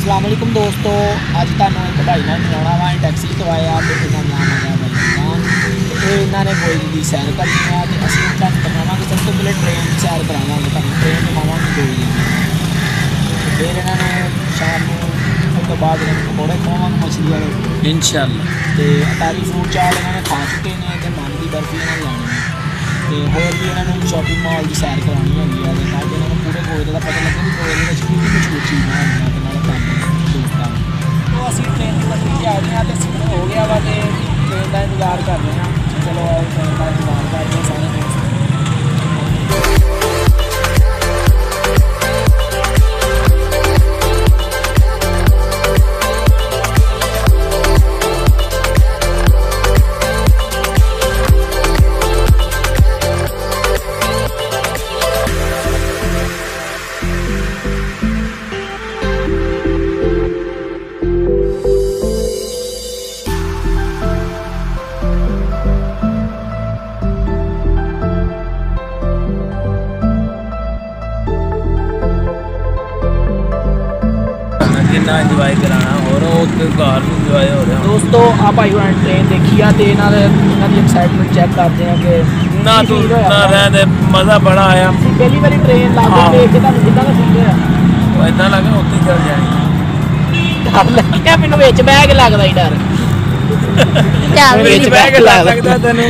ਅਸਲਾਮ ਅਲੈਕੁਮ ਦੋਸਤੋ ਅੱਜ ਤੁਹਾਨੂੰ ਇੱਕ ਭਾਈ ਨਾਲ ਮਿਲਾਉਣਾ ਵਾ ਟੈਕਸੀ ਤੋਂ ਆਏ ਆ ਤੇ ਇਹਨਾਂ ਨਾਮ ਹੈਗਾ ਇਮਰਾਨ ਤੇ ਇਹ ਇਹਨਾਂ ਨੇ ਕੋਈ ਦੀ ਸੈਰ ਕਰਨੀ ਆ ਤੇ ਅਸੀਂ ਇਹਨਾਂ ਨੂੰ ਕਰਾਵਾਂਗੇ ਸਭ ਤੋਂ ਪਹਿਲੇ ਟ੍ਰੇਨ ਦੀ ਸੈਰ ਕਰਾਵਾਂਗੇ ਤੁਹਾਨੂੰ। ਟ੍ਰੇਨ ਦਿਖਾਵਾਂਗੇ ਕੋਈ ਦੀ ਫਿਰ ਇਹਨਾਂ ਨੂੰ ਸ਼ਾਮ ਨੂੰ ਉਸ ਤੋਂ ਬਾਅਦ ਇਹਨਾਂ ਨੂੰ ਪਕੌੜੇ ਖਵਾਵਾਂਗੇ ਮਛਲੀ ਵਾਲੇ। ਇਨਸ਼ਾਅੱਲਾ। ਤੇ ਅਟਾਰੀ ਫਰੂਟ ਚਾਟ ਇਹਨਾਂ ਨੇ ਖਾ ਚੁੱਕੇ ਨੇ ਤੇ ਮਨ ਦੀ ਬਰਫੀ ਇਹਨਾਂ ਨੇ ਲੈਣੀ ਹੈ ਤੇ ਹੋਰ ਵੀ ਇਹਨਾਂ ਨੂੰ ਸ਼ਾਪਿੰਗ ਮਾਲ ਦੀ ਸੈਰ ਕਰਾਉਣੀ ਹੈਗੀ ਆ ਤੇ ਤਾਂ ਕਿ ਇਹਨਾਂ ਨੂੰ ਪੂਰੇ ਗੋਇਦੇ ਦਾ ਪਤਾ ਲੱਗੇ ਕਿ ਗੋਇਦੇ ਵਿੱਚ ਕੀ ਆ ਗਏ ਤੇ ਹੋ ਗਿਆ ਵਾ ਤੇ ਟ੍ਰੇਨ ਦਾ ਇੰਤਜ਼ਾਰ ਕਰ ਰਹੇ ਹਾਂ। ਚਲੋ ਆਓ ਟ੍ਰੇਨ ਦਾ ਇੰਤਜ਼ਾਰ ਕਰਦੇ ਹਾਂ, ਸਾਰੇ ਕਿੰਨਾ ਇੰਜੋਏ ਕਰਾਣਾ ਹੋਰ ਉਹ ਘਰ ਨੂੰ ਇੰਜੋਏ ਹੋ ਰਿਹਾ ਦੋਸਤੋ ਆ ਭਾਈ ਨੇ ਟ੍ਰੇਨ ਦੇਖੀ ਆ ਤੇ ਇਹਨਾਂ ਦੇ ਇਹਨਾਂ ਦੀ ਐਕਸਾਈਟਮੈਂਟ ਚੈੱਕ ਕਰਦੇ ਆ ਕਿ ਨਾ ਤੂੰ ਨਾ ਵਾ। ਰਹਿੰਦੇ ਮਜ਼ਾ ਬੜਾ ਆਇਆ। ਪਹਿਲੀ ਵਾਰੀ ਟ੍ਰੇਨ ਲਾ ਹਾਂ। ਕੇ ਦੇਖ ਕੇ ਤੁਹਾਨੂੰ ਕਿੱਦਾਂ ਦਾ ਫੀਲ ਹੋਇਆ। ਉਹ ਇਦਾਂ ਲੱਗਾ ਉੱਥੇ ਚੱਲ ਜਾਣੀ। ਡਰ ਲੱਗਿਆ ਮੈਨੂੰ ਵਿੱਚ ਕੇ ਲੱਗਦਾ ਹੀ ਡਰ। ਵਿੱਚ ਵਿੱਚ ਬਹਿ ਕੇ ਲੱਗ ਸਕਦਾ ਤੈਨੂੰ।